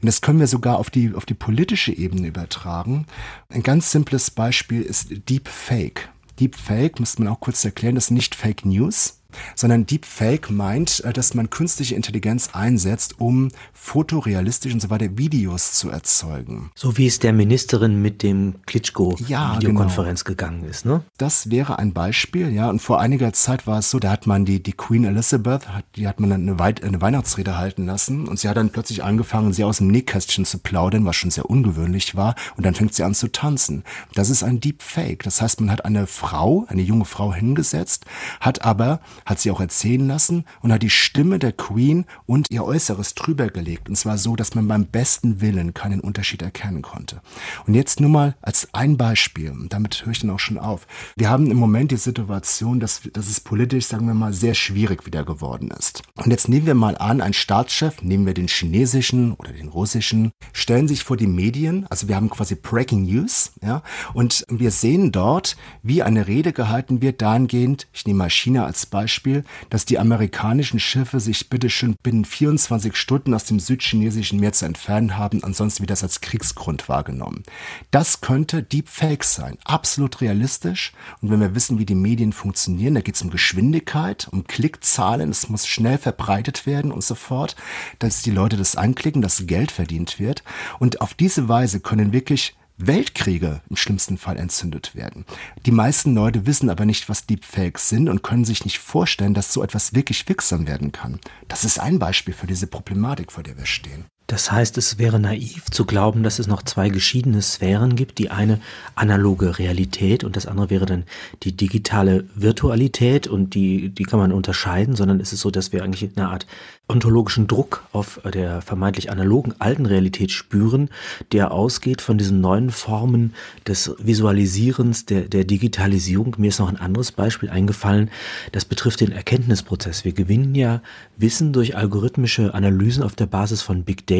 [SPEAKER 2] Und das können wir sogar auf die, auf die politische Ebene übertragen. Ein ganz simples Beispiel ist Deepfake. Deepfake, müsste man auch kurz erklären, das ist nicht Fake News, sondern Deepfake meint, äh, dass man künstliche Intelligenz einsetzt, um fotorealistisch und so weiter Videos zu erzeugen.
[SPEAKER 1] So wie es der Ministerin mit dem Klitschko ja, Videokonferenz genau. gegangen ist, ne?
[SPEAKER 2] Das wäre ein Beispiel, ja. Und vor einiger Zeit war es so, da hat man die, die Queen Elizabeth, hat, die hat man dann eine, Weit eine Weihnachtsrede halten lassen und sie hat dann plötzlich angefangen, sie aus dem Nähkästchen zu plaudern, was schon sehr ungewöhnlich war. Und dann fängt sie an zu tanzen. Das ist ein Deepfake. Das heißt, man hat eine Frau, eine junge Frau hingesetzt, hat aber hat sie auch erzählen lassen und hat die Stimme der Queen und ihr Äußeres drüber gelegt. Und zwar so, dass man beim besten Willen keinen Unterschied erkennen konnte. Und jetzt nur mal als ein Beispiel, und damit höre ich dann auch schon auf. Wir haben im Moment die Situation, dass, dass es politisch, sagen wir mal, sehr schwierig wieder geworden ist. Und jetzt nehmen wir mal an, ein Staatschef, nehmen wir den chinesischen oder den russischen, stellen sich vor die Medien, also wir haben quasi Breaking News, ja, und wir sehen dort, wie eine Rede gehalten wird, dahingehend, ich nehme mal China als Beispiel, Beispiel, dass die amerikanischen Schiffe sich bitteschön binnen 24 Stunden aus dem südchinesischen Meer zu entfernen haben, ansonsten wird das als Kriegsgrund wahrgenommen. Das könnte Deepfake sein, absolut realistisch. Und wenn wir wissen, wie die Medien funktionieren, da geht es um Geschwindigkeit, um Klickzahlen, es muss schnell verbreitet werden und so fort, dass die Leute das anklicken, dass Geld verdient wird. Und auf diese Weise können wirklich Weltkriege im schlimmsten Fall entzündet werden. Die meisten Leute wissen aber nicht, was Deepfakes sind und können sich nicht vorstellen, dass so etwas wirklich wirksam werden kann. Das ist ein Beispiel für diese Problematik, vor der wir stehen.
[SPEAKER 1] Das heißt, es wäre naiv zu glauben, dass es noch zwei geschiedene Sphären gibt. Die eine analoge Realität und das andere wäre dann die digitale Virtualität und die, die kann man unterscheiden, sondern es ist so, dass wir eigentlich eine Art ontologischen Druck auf der vermeintlich analogen alten Realität spüren, der ausgeht von diesen neuen Formen des Visualisierens, der, der Digitalisierung. Mir ist noch ein anderes Beispiel eingefallen, das betrifft den Erkenntnisprozess. Wir gewinnen ja Wissen durch algorithmische Analysen auf der Basis von Big Data,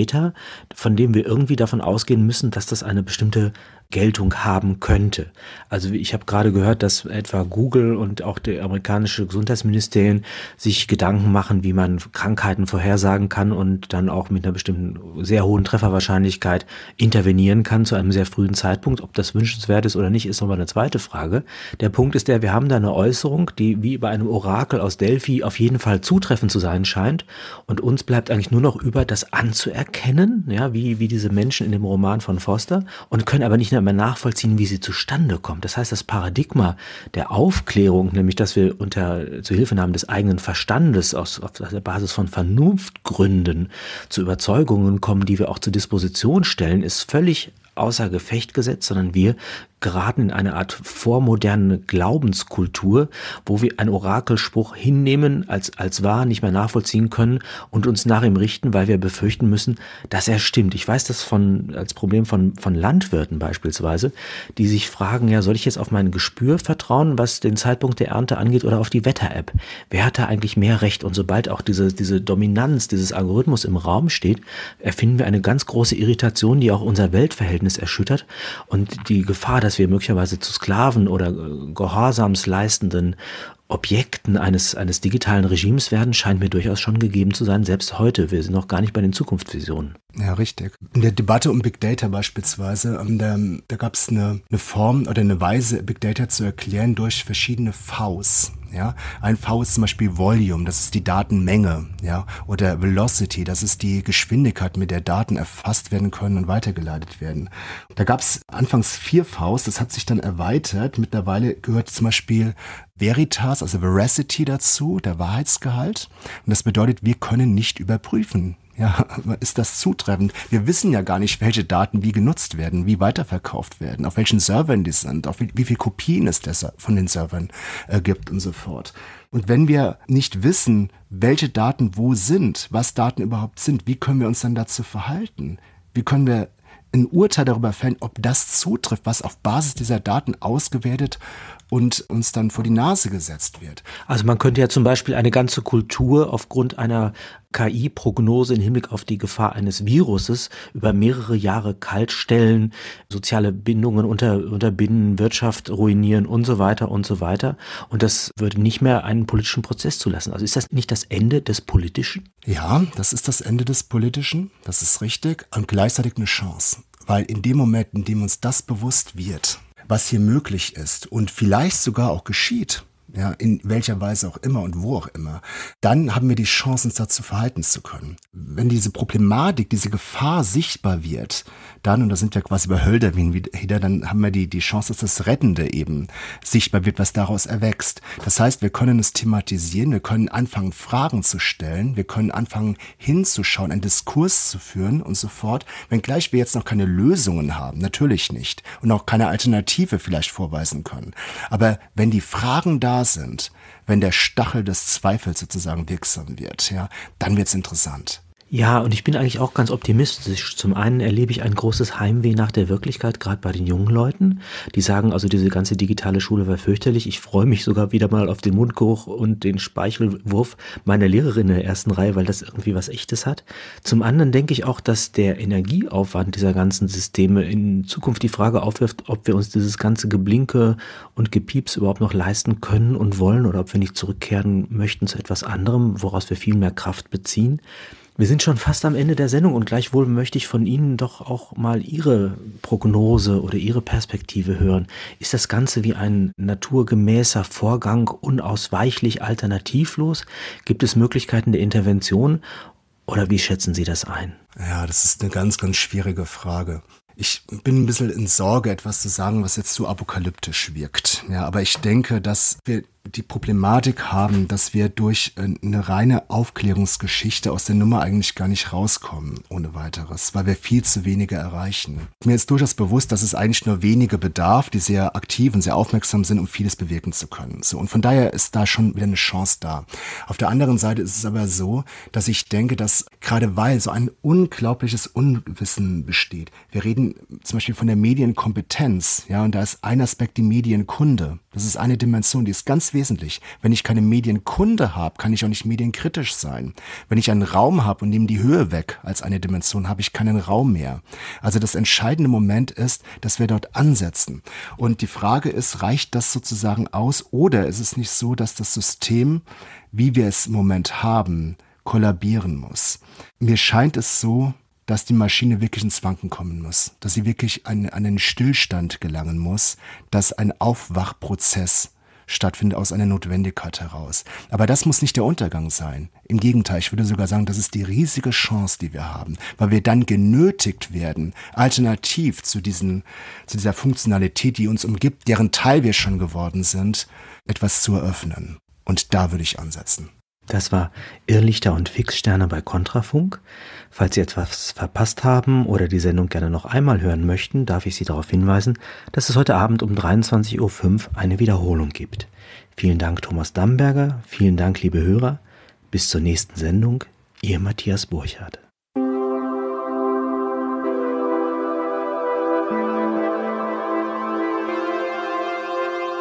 [SPEAKER 1] von dem wir irgendwie davon ausgehen müssen, dass das eine bestimmte Geltung haben könnte. Also ich habe gerade gehört, dass etwa Google und auch der amerikanische Gesundheitsministerien sich Gedanken machen, wie man Krankheiten vorhersagen kann und dann auch mit einer bestimmten sehr hohen Trefferwahrscheinlichkeit intervenieren kann zu einem sehr frühen Zeitpunkt. Ob das wünschenswert ist oder nicht, ist nochmal eine zweite Frage. Der Punkt ist der, wir haben da eine Äußerung, die wie bei einem Orakel aus Delphi auf jeden Fall zutreffend zu sein scheint und uns bleibt eigentlich nur noch über, das anzuerkennen, ja, wie, wie diese Menschen in dem Roman von Foster und können aber nicht mehr nachvollziehen, wie sie zustande kommt. Das heißt, das Paradigma der Aufklärung, nämlich dass wir unter Zuhilfenahme des eigenen Verstandes aus, auf der Basis von Vernunftgründen zu Überzeugungen kommen, die wir auch zur Disposition stellen, ist völlig außer Gefecht gesetzt, sondern wir geraten in eine Art vormoderne Glaubenskultur, wo wir einen Orakelspruch hinnehmen, als, als wahr, nicht mehr nachvollziehen können und uns nach ihm richten, weil wir befürchten müssen, dass er stimmt. Ich weiß das von, als Problem von, von Landwirten beispielsweise, die sich fragen, ja, soll ich jetzt auf mein Gespür vertrauen, was den Zeitpunkt der Ernte angeht oder auf die Wetter-App? Wer hat da eigentlich mehr Recht? Und sobald auch diese, diese Dominanz dieses Algorithmus im Raum steht, erfinden wir eine ganz große Irritation, die auch unser Weltverhältnis erschüttert und die Gefahr, dass wir möglicherweise zu Sklaven oder äh, Gehorsamsleistenden Objekten eines, eines digitalen Regimes werden, scheint mir durchaus schon gegeben zu sein, selbst heute. Wir sind noch gar nicht bei den Zukunftsvisionen.
[SPEAKER 2] Ja, richtig. In der Debatte um Big Data beispielsweise, ähm, da, da gab es eine, eine Form oder eine Weise, Big Data zu erklären durch verschiedene Vs. Ja, ein V ist zum Beispiel Volume, das ist die Datenmenge, ja, oder Velocity, das ist die Geschwindigkeit, mit der Daten erfasst werden können und weitergeleitet werden. Da gab es anfangs vier Vs, das hat sich dann erweitert. Mittlerweile gehört zum Beispiel Veritas, also Veracity dazu, der Wahrheitsgehalt. Und das bedeutet, wir können nicht überprüfen, ja, ist das zutreffend? Wir wissen ja gar nicht, welche Daten wie genutzt werden, wie weiterverkauft werden, auf welchen Servern die sind, auf wie, wie viele Kopien es von den Servern äh, gibt und so fort. Und wenn wir nicht wissen, welche Daten wo sind, was Daten überhaupt sind, wie können wir uns dann dazu verhalten? Wie können wir ein Urteil darüber fällen, ob das zutrifft, was auf Basis dieser Daten ausgewertet und uns dann vor die Nase gesetzt wird.
[SPEAKER 1] Also man könnte ja zum Beispiel eine ganze Kultur aufgrund einer KI-Prognose im Hinblick auf die Gefahr eines Viruses über mehrere Jahre kaltstellen, soziale Bindungen unter, unterbinden, Wirtschaft ruinieren und so weiter und so weiter. Und das würde nicht mehr einen politischen Prozess zulassen. Also ist das nicht das Ende des Politischen?
[SPEAKER 2] Ja, das ist das Ende des Politischen. Das ist richtig. Und gleichzeitig eine Chance. Weil in dem Moment, in dem uns das bewusst wird, was hier möglich ist und vielleicht sogar auch geschieht, ja, in welcher Weise auch immer und wo auch immer, dann haben wir die Chance, uns dazu verhalten zu können. Wenn diese Problematik, diese Gefahr sichtbar wird, dann, und da sind wir quasi bei Hölderlin wieder, dann haben wir die, die Chance, dass das Rettende eben sichtbar wird, was daraus erwächst. Das heißt, wir können es thematisieren, wir können anfangen, Fragen zu stellen, wir können anfangen, hinzuschauen, einen Diskurs zu führen und so fort, wenngleich wir jetzt noch keine Lösungen haben, natürlich nicht, und auch keine Alternative vielleicht vorweisen können. Aber wenn die Fragen da sind, wenn der Stachel des Zweifels sozusagen wirksam wird, ja, dann wird's interessant.
[SPEAKER 1] Ja, und ich bin eigentlich auch ganz optimistisch. Zum einen erlebe ich ein großes Heimweh nach der Wirklichkeit, gerade bei den jungen Leuten. Die sagen also, diese ganze digitale Schule war fürchterlich. Ich freue mich sogar wieder mal auf den Mundgeruch und den Speichelwurf meiner Lehrerin in der ersten Reihe, weil das irgendwie was Echtes hat. Zum anderen denke ich auch, dass der Energieaufwand dieser ganzen Systeme in Zukunft die Frage aufwirft, ob wir uns dieses ganze Geblinke und Gepieps überhaupt noch leisten können und wollen oder ob wir nicht zurückkehren möchten zu etwas anderem, woraus wir viel mehr Kraft beziehen. Wir sind schon fast am Ende der Sendung und gleichwohl möchte ich von Ihnen doch auch mal Ihre Prognose oder Ihre Perspektive hören. Ist das Ganze wie ein naturgemäßer Vorgang unausweichlich alternativlos? Gibt es Möglichkeiten der Intervention oder wie schätzen Sie das ein?
[SPEAKER 2] Ja, das ist eine ganz, ganz schwierige Frage. Ich bin ein bisschen in Sorge, etwas zu sagen, was jetzt so apokalyptisch wirkt. Ja, aber ich denke, dass wir die Problematik haben, dass wir durch äh, eine reine Aufklärungsgeschichte aus der Nummer eigentlich gar nicht rauskommen ohne weiteres, weil wir viel zu wenige erreichen. Mir ist durchaus bewusst, dass es eigentlich nur wenige bedarf, die sehr aktiv und sehr aufmerksam sind, um vieles bewirken zu können. So und von daher ist da schon wieder eine Chance da. Auf der anderen Seite ist es aber so, dass ich denke, dass gerade weil so ein unglaubliches Unwissen besteht. Wir reden zum Beispiel von der Medienkompetenz, ja, und da ist ein Aspekt die Medienkunde. Das ist eine Dimension, die ist ganz wesentlich. Wenn ich keine Medienkunde habe, kann ich auch nicht medienkritisch sein. Wenn ich einen Raum habe und nehme die Höhe weg als eine Dimension, habe ich keinen Raum mehr. Also das entscheidende Moment ist, dass wir dort ansetzen. Und die Frage ist, reicht das sozusagen aus oder ist es nicht so, dass das System, wie wir es im Moment haben, kollabieren muss? Mir scheint es so, dass die Maschine wirklich ins Wanken kommen muss, dass sie wirklich an, an einen Stillstand gelangen muss, dass ein Aufwachprozess stattfindet aus einer Notwendigkeit heraus. Aber das muss nicht der Untergang sein. Im Gegenteil, ich würde sogar sagen, das ist die riesige Chance, die wir haben, weil wir dann genötigt werden, alternativ zu, diesen, zu dieser Funktionalität, die uns umgibt, deren Teil wir schon geworden sind, etwas zu eröffnen. Und da würde ich ansetzen.
[SPEAKER 1] Das war Irrlichter und Fixsterne bei Kontrafunk. Falls Sie etwas verpasst haben oder die Sendung gerne noch einmal hören möchten, darf ich Sie darauf hinweisen, dass es heute Abend um 23.05 Uhr eine Wiederholung gibt. Vielen Dank, Thomas Damberger. Vielen Dank, liebe Hörer. Bis zur nächsten Sendung. Ihr Matthias Burchardt.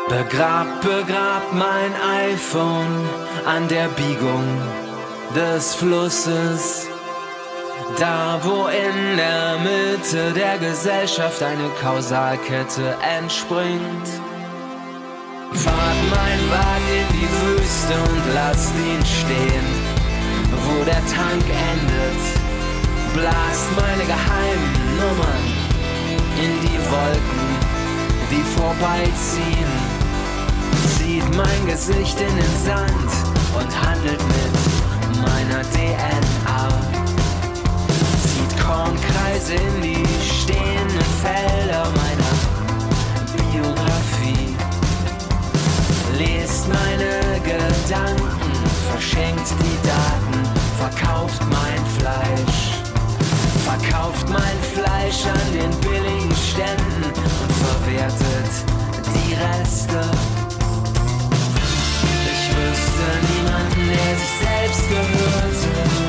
[SPEAKER 4] Begrab, begrab mein iPhone an der Biegung des Flusses. Da, wo in der Mitte der Gesellschaft eine Kausalkette entspringt. Fahrt mein Wagen in die Wüste und lasst ihn stehen, wo der Tank endet. Blast meine geheimen Nummern in die Wolken, die vorbeiziehen zieht mein Gesicht in den Sand und handelt mit meiner DNA. Zieht Kornkreise in die stehenden Felder meiner Biografie. Lest meine Gedanken, verschenkt die Daten, verkauft mein Fleisch. Verkauft mein Fleisch an den billigen Ständen und verwertet die Reste wüsste niemanden, der sich selbst gehörte.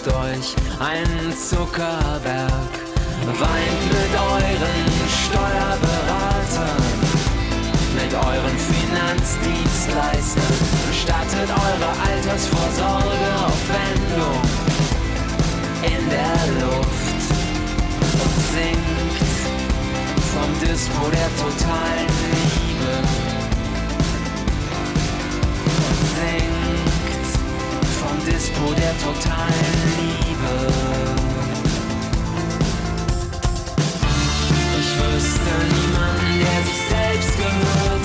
[SPEAKER 4] Häuft euch einen Zuckerberg. Weint mit euren Steuerberatern, mit euren Finanzdienstleistern, bestattet eure Altersvorsorge auf Wendung in der Luft und singt vom Dispo der totalen Dispo der totalen Liebe. Ich wüsste niemanden, der sich selbst gehörte.